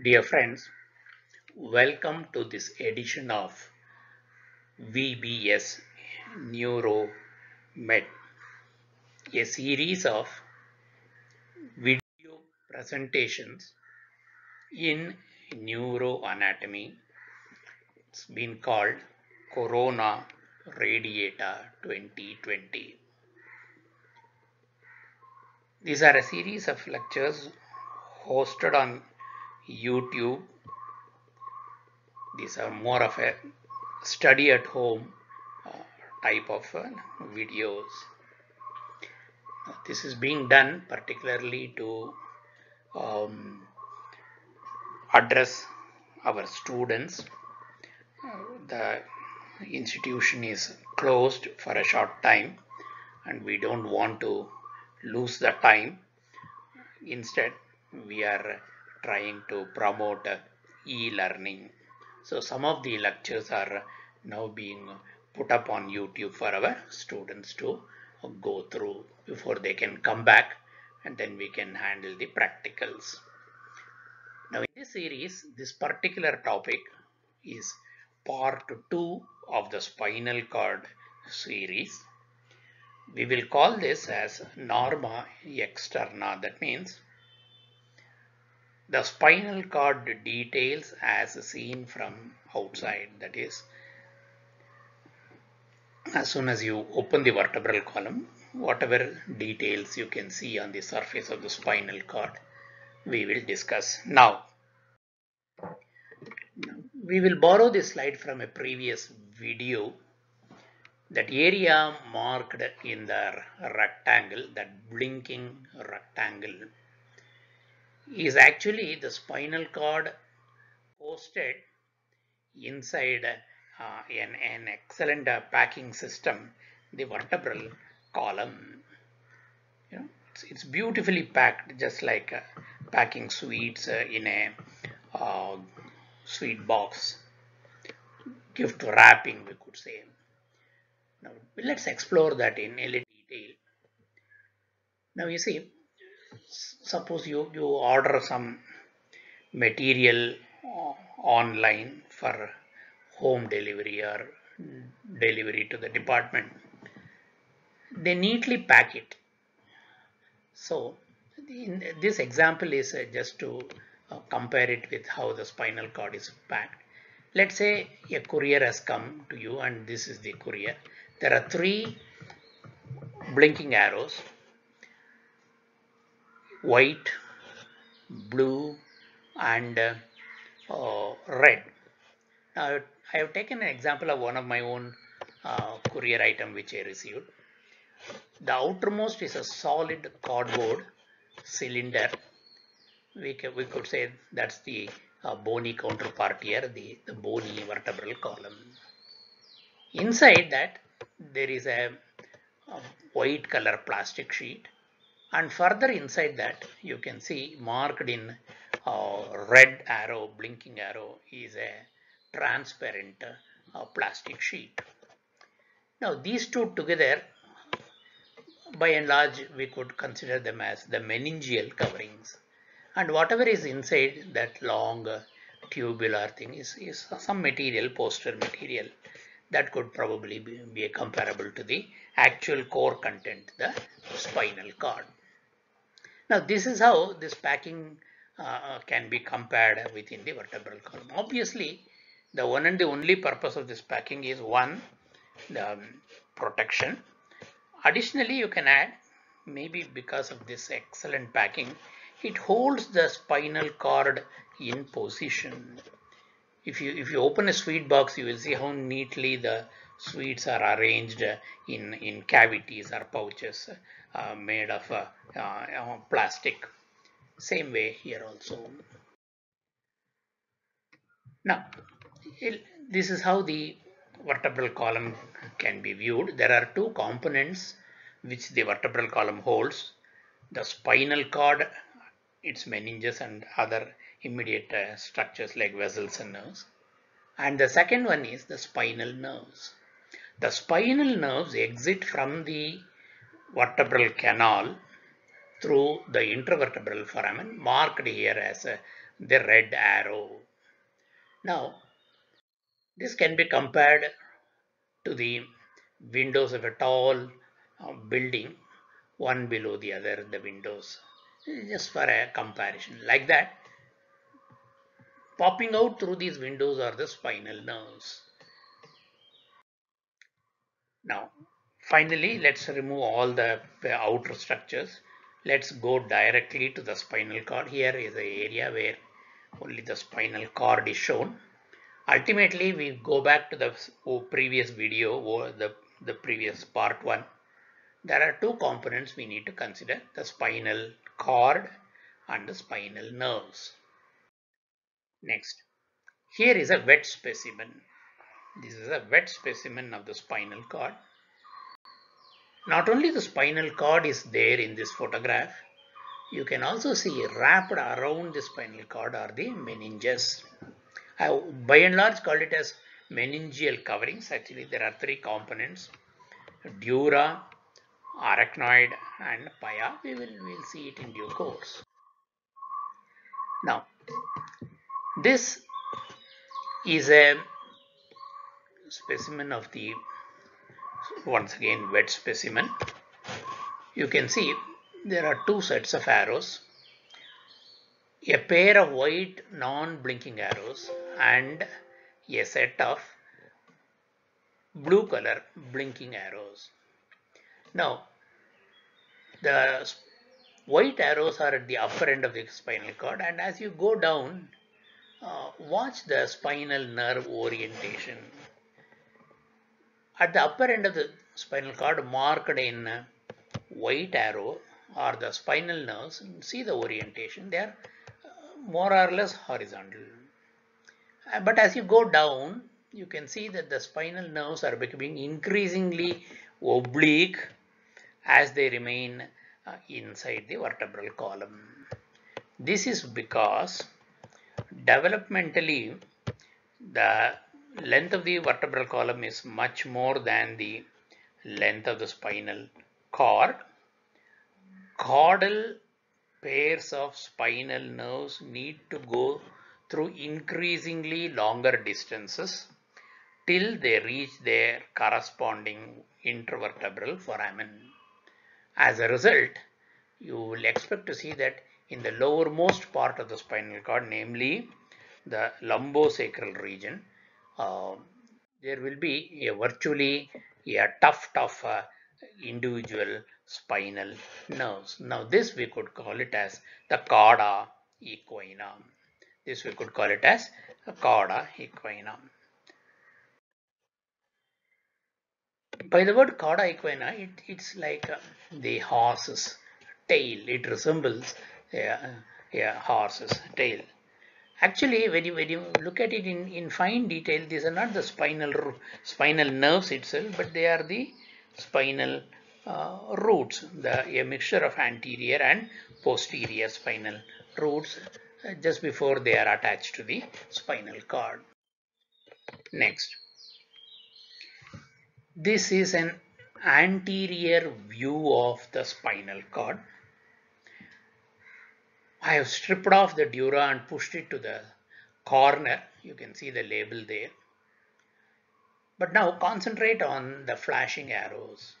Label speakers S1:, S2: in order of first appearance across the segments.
S1: Dear friends, welcome to this edition of VBS NeuroMed, a series of video presentations in neuroanatomy. It's been called Corona Radiata 2020. These are a series of lectures hosted on YouTube. These are more of a study at home uh, type of uh, videos. This is being done particularly to um, address our students. The institution is closed for a short time and we don't want to lose the time. Instead, we are trying to promote uh, e-learning. So some of the lectures are now being put up on YouTube for our students to go through before they can come back and then we can handle the practicals. Now in this series, this particular topic is part 2 of the spinal cord series. We will call this as norma externa. That means the spinal cord details as seen from outside. That is, as soon as you open the vertebral column, whatever details you can see on the surface of the spinal cord, we will discuss now. We will borrow this slide from a previous video. That area marked in the rectangle, that blinking rectangle, is actually the spinal cord posted inside uh, an, an excellent uh, packing system, the vertebral column. You know, it's, it's beautifully packed, just like uh, packing sweets in a sweet box. Gift wrapping, we could say. Now, let's explore that in a little detail. Now, you see, suppose you, you order some material uh, online for home delivery or delivery to the department. They neatly pack it. So in this example is uh, just to uh, compare it with how the spinal cord is packed. Let's say a courier has come to you and this is the courier. There are three blinking arrows white, blue and uh, uh, red. Now I have taken an example of one of my own uh, courier item which I received. The outermost is a solid cardboard cylinder. We, we could say that's the bony counterpart here, the, the bony vertebral column. Inside that there is a, a white color plastic sheet and further inside that you can see marked in uh, red arrow blinking arrow is a transparent uh, plastic sheet. Now these two together by and large we could consider them as the meningeal coverings. And whatever is inside that long uh, tubular thing is, is some material poster material that could probably be, be comparable to the actual core content the spinal cord now this is how this packing uh, can be compared within the vertebral column. Obviously, the one and the only purpose of this packing is one, the um, protection. Additionally, you can add, maybe because of this excellent packing, it holds the spinal cord in position. If you if you open a sweet box, you will see how neatly the sweets are arranged in in cavities or pouches made of uh, uh, plastic. Same way here also. Now, this is how the vertebral column can be viewed. There are two components which the vertebral column holds. The spinal cord, its meninges and other immediate uh, structures like vessels and nerves. And the second one is the spinal nerves. The spinal nerves exit from the vertebral canal through the intervertebral foramen marked here as a the red arrow. Now, this can be compared to the windows of a tall uh, building, one below the other, the windows, just for a comparison. Like that, popping out through these windows are the spinal nerves. Now, finally, let's remove all the outer structures. Let's go directly to the spinal cord. Here is the area where only the spinal cord is shown. Ultimately, we go back to the previous video or the, the previous part one. There are two components we need to consider, the spinal cord and the spinal nerves. Next, here is a wet specimen. This is a wet specimen of the spinal cord. Not only the spinal cord is there in this photograph, you can also see wrapped around the spinal cord are the meninges. I have by and large called it as meningeal coverings. Actually, there are three components, dura, arachnoid and pia. We will we'll see it in due course. Now, this is a specimen of the once again wet specimen. You can see there are two sets of arrows, a pair of white non-blinking arrows and a set of blue color blinking arrows. Now, the white arrows are at the upper end of the spinal cord and as you go down, uh, watch the spinal nerve orientation. At the upper end of the spinal cord marked in white arrow are the spinal nerves. See the orientation, they are more or less horizontal. But as you go down, you can see that the spinal nerves are becoming increasingly oblique as they remain uh, inside the vertebral column. This is because developmentally the length of the vertebral column is much more than the length of the spinal cord. Caudal pairs of spinal nerves need to go through increasingly longer distances till they reach their corresponding intervertebral foramen. As a result, you will expect to see that in the lowermost part of the spinal cord, namely the lumbosacral region, uh, there will be a virtually a tuft of uh, individual spinal nerves. Now this we could call it as the cauda equina. This we could call it as a cauda equina. By the word cauda equina, it, it's like uh, the horse's tail. It resembles a, a horse's tail. Actually, when you, when you look at it in, in fine detail, these are not the spinal spinal nerves itself, but they are the spinal uh, roots, the, a mixture of anterior and posterior spinal roots uh, just before they are attached to the spinal cord. Next, this is an anterior view of the spinal cord. I have stripped off the dura and pushed it to the corner. You can see the label there. But now concentrate on the flashing arrows.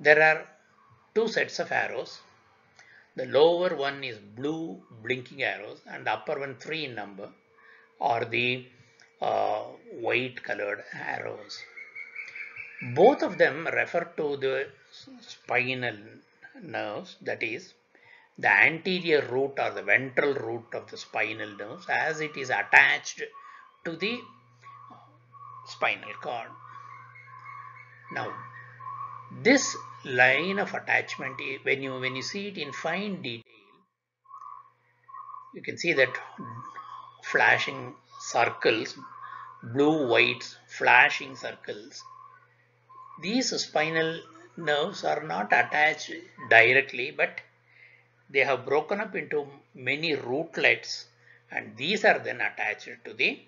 S1: There are two sets of arrows. The lower one is blue blinking arrows and the upper one three in number or the uh, white colored arrows. Both of them refer to the spinal nerves that is the anterior root or the ventral root of the spinal nerves as it is attached to the spinal cord. Now this line of attachment when you when you see it in fine detail you can see that flashing circles blue white flashing circles these spinal nerves are not attached directly but they have broken up into many rootlets and these are then attached to the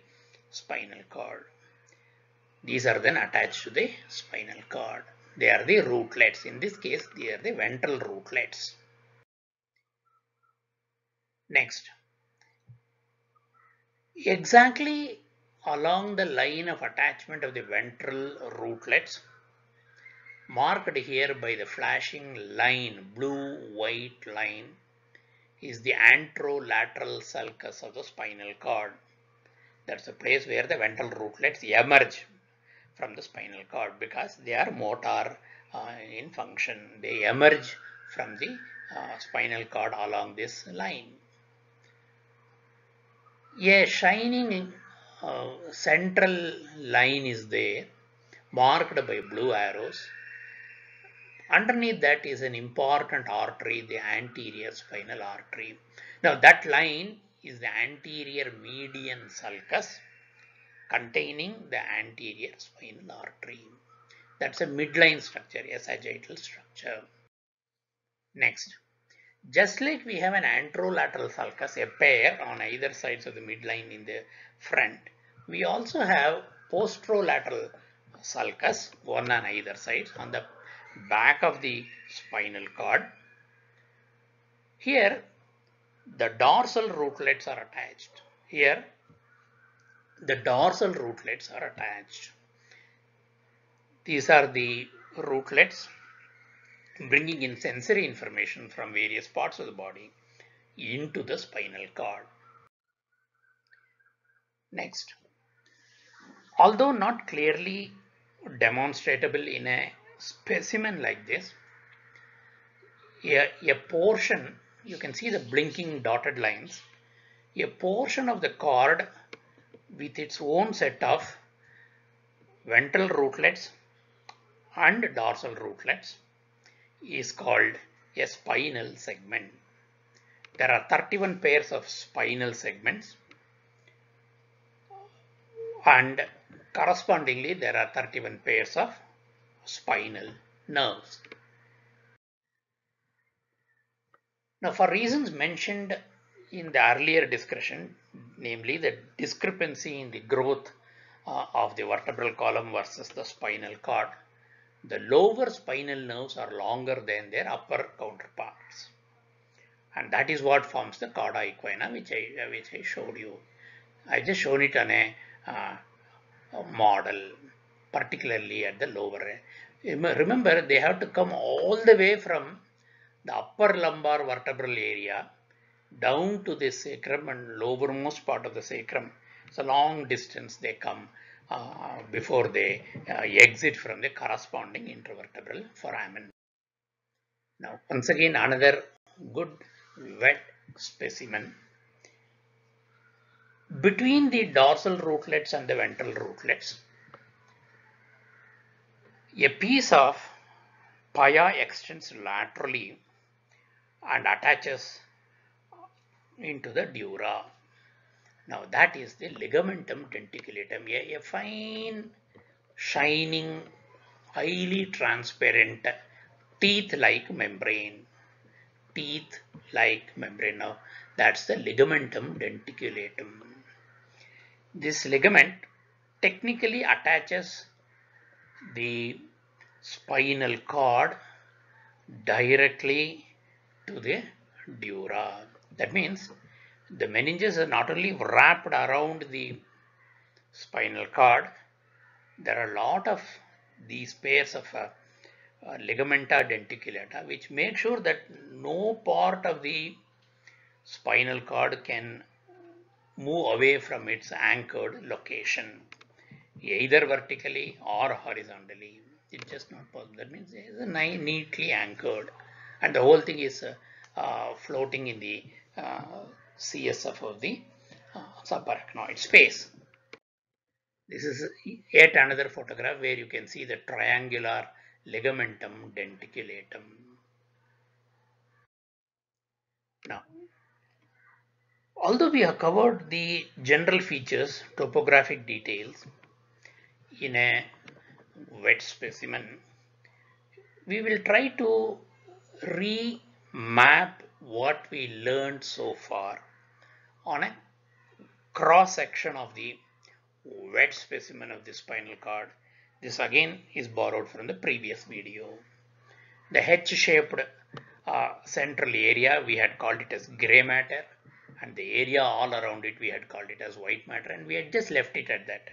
S1: spinal cord. These are then attached to the spinal cord. They are the rootlets. In this case, they are the ventral rootlets. Next, Exactly along the line of attachment of the ventral rootlets marked here by the flashing line, blue-white line, is the anterolateral sulcus of the spinal cord. That's the place where the ventral rootlets emerge from the spinal cord because they are motor uh, in function. They emerge from the uh, spinal cord along this line. A shining uh, central line is there marked by blue arrows Underneath that is an important artery, the anterior spinal artery. Now that line is the anterior median sulcus containing the anterior spinal artery. That's a midline structure, a sagittal structure. Next, just like we have an anterolateral sulcus, a pair on either sides of the midline in the front, we also have posterolateral sulcus, one on either side on the back of the spinal cord. Here the dorsal rootlets are attached. Here the dorsal rootlets are attached. These are the rootlets bringing in sensory information from various parts of the body into the spinal cord. Next, although not clearly demonstrable in a specimen like this, a, a portion, you can see the blinking dotted lines, a portion of the cord with its own set of ventral rootlets and dorsal rootlets is called a spinal segment. There are 31 pairs of spinal segments and correspondingly there are 31 pairs of spinal nerves. Now for reasons mentioned in the earlier discussion, namely the discrepancy in the growth uh, of the vertebral column versus the spinal cord, the lower spinal nerves are longer than their upper counterparts. And that is what forms the cauda equina, which I, which I showed you. I just shown it on a, uh, a model particularly at the lower end. Remember, they have to come all the way from the upper lumbar vertebral area down to the sacrum and lowermost part of the sacrum. It's a long distance they come uh, before they uh, exit from the corresponding intervertebral foramen. Now, once again, another good wet specimen. Between the dorsal rootlets and the ventral rootlets, a piece of pia extends laterally and attaches into the dura. Now that is the ligamentum denticulatum, a, a fine, shining, highly transparent, teeth-like membrane. Teeth-like membrane. Now that's the ligamentum denticulatum. This ligament technically attaches the spinal cord directly to the dura. That means the meninges are not only wrapped around the spinal cord, there are a lot of these pairs of uh, uh, ligamenta denticulata which make sure that no part of the spinal cord can move away from its anchored location either vertically or horizontally. It's just not possible. That means it is neatly anchored and the whole thing is uh, uh, floating in the uh, CSF of the uh, subarachnoid space. This is yet another photograph where you can see the triangular ligamentum denticulatum. Now, although we have covered the general features, topographic details, in a wet specimen, we will try to remap what we learned so far on a cross section of the wet specimen of the spinal cord. This again is borrowed from the previous video. The H-shaped uh, central area we had called it as gray matter and the area all around it we had called it as white matter and we had just left it at that.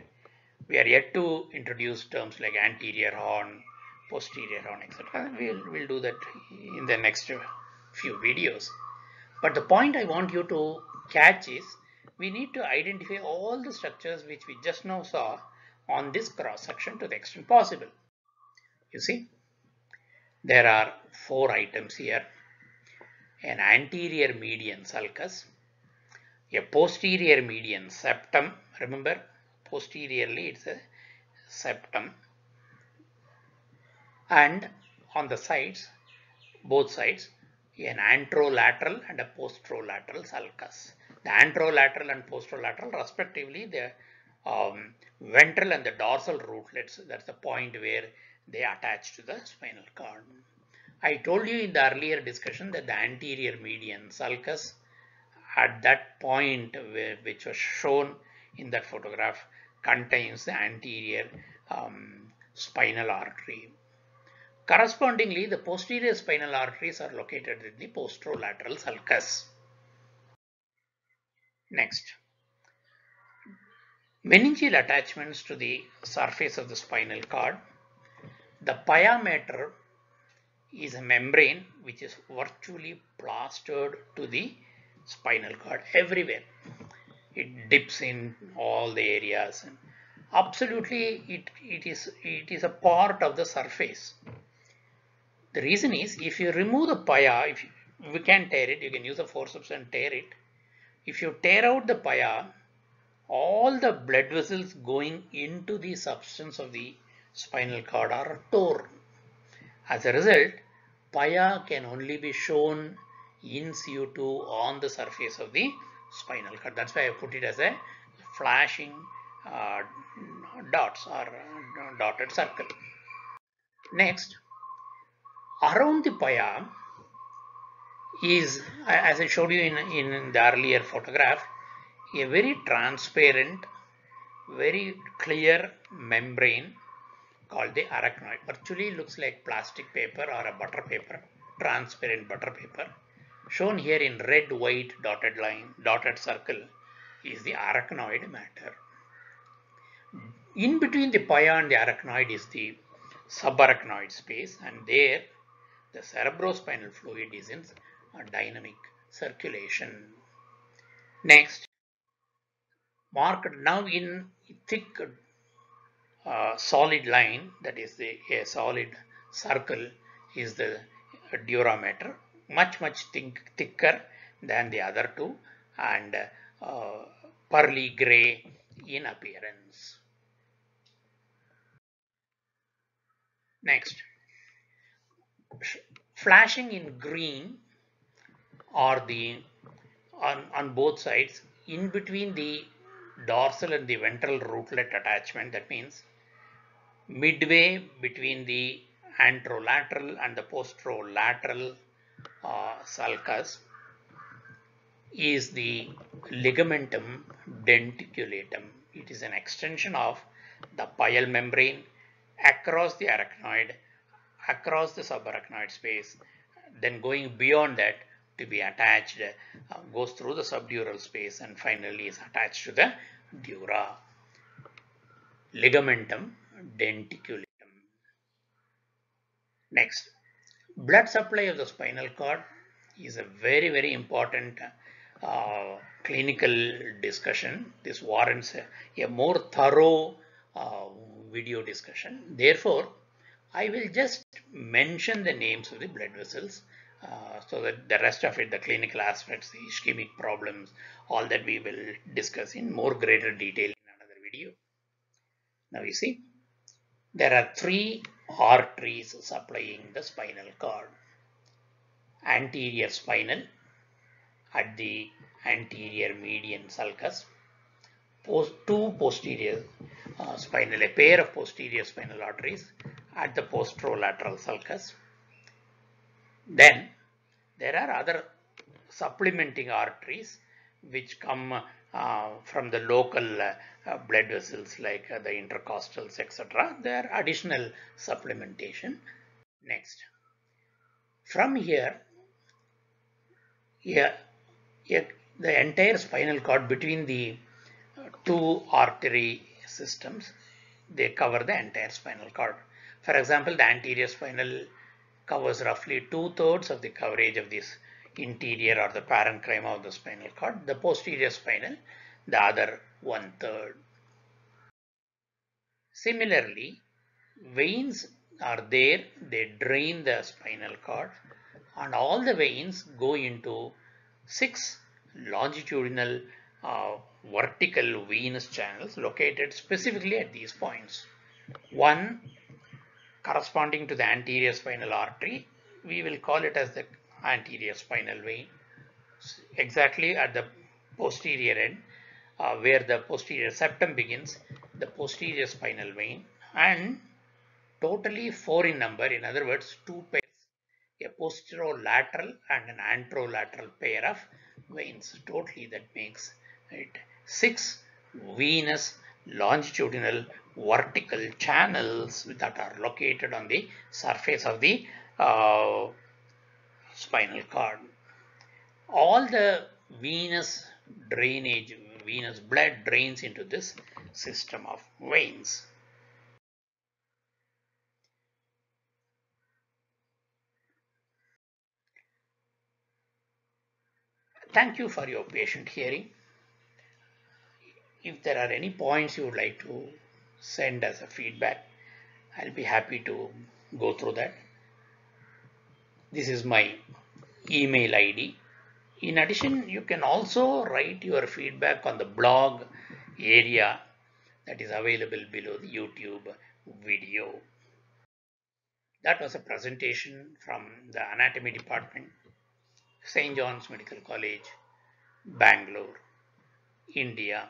S1: We are yet to introduce terms like anterior horn, posterior horn, etc. We'll, we'll do that in the next few videos. But the point I want you to catch is we need to identify all the structures which we just now saw on this cross section to the extent possible. You see, there are four items here. An anterior median sulcus, a posterior median septum, remember posteriorly it's a septum, and on the sides, both sides, an anterolateral and a posterolateral sulcus. The anterolateral and posterolateral respectively, the um, ventral and the dorsal rootlets, that's the point where they attach to the spinal cord. I told you in the earlier discussion that the anterior median sulcus at that point which was shown in that photograph contains the anterior um, spinal artery. Correspondingly, the posterior spinal arteries are located in the posterolateral sulcus. Next, meningeal attachments to the surface of the spinal cord. The pia mater is a membrane which is virtually plastered to the spinal cord everywhere. It hmm. dips in hmm. all the areas and absolutely it, it is it is a part of the surface. The reason is if you remove the pia, if you, we can tear it, you can use a forceps and tear it. If you tear out the pia, all the blood vessels going into the substance of the spinal cord are torn. As a result, pia can only be shown in situ on the surface of the spinal cord. That's why I put it as a flashing uh, dots or uh, dotted circle. Next, around the pia is, as I showed you in, in the earlier photograph, a very transparent, very clear membrane called the arachnoid. Virtually looks like plastic paper or a butter paper, transparent butter paper. Shown here in red, white dotted line, dotted circle is the arachnoid mater. In between the pia and the arachnoid is the subarachnoid space and there the cerebrospinal fluid is in a dynamic circulation. Next, marked now in thick uh, solid line that is the a solid circle is the dura mater much much thicker than the other two and uh, pearly gray in appearance. Next, flashing in green or the on, on both sides in between the dorsal and the ventral rootlet attachment that means midway between the anterolateral and the posterolateral sulcus is the ligamentum denticulatum. It is an extension of the pial membrane across the arachnoid, across the subarachnoid space, then going beyond that to be attached, uh, goes through the subdural space and finally is attached to the dura. Ligamentum denticulatum. Next, blood supply of the spinal cord is a very very important uh, clinical discussion. This warrants a, a more thorough uh, video discussion. Therefore, I will just mention the names of the blood vessels uh, so that the rest of it, the clinical aspects, the ischemic problems, all that we will discuss in more greater detail in another video. Now you see, there are three arteries supplying the spinal cord. Anterior spinal at the anterior median sulcus, post, two posterior uh, spinal, a pair of posterior spinal arteries at the posterolateral sulcus. Then there are other supplementing arteries which come uh, from the local uh, blood vessels like uh, the intercostals etc. There are additional supplementation. Next, from here, yeah, yeah, the entire spinal cord between the two artery systems, they cover the entire spinal cord. For example, the anterior spinal covers roughly two-thirds of the coverage of this interior or the parenchyma of the spinal cord. The posterior spinal, the other one-third. Similarly, veins are there, they drain the spinal cord and all the veins go into six longitudinal uh, vertical venous channels located specifically at these points. One corresponding to the anterior spinal artery, we will call it as the anterior spinal vein. Exactly at the posterior end, uh, where the posterior septum begins, the posterior spinal vein and totally four in number, in other words, two pairs, a posterolateral and an anterolateral pair of veins. Totally that makes it six venous longitudinal vertical channels that are located on the surface of the uh, spinal cord. All the venous drainage, venous blood drains into this system of veins. Thank you for your patient hearing. If there are any points you would like to send as a feedback, I'll be happy to go through that. This is my email ID. In addition, you can also write your feedback on the blog area that is available below the YouTube video. That was a presentation from the anatomy department, St. John's Medical College, Bangalore, India.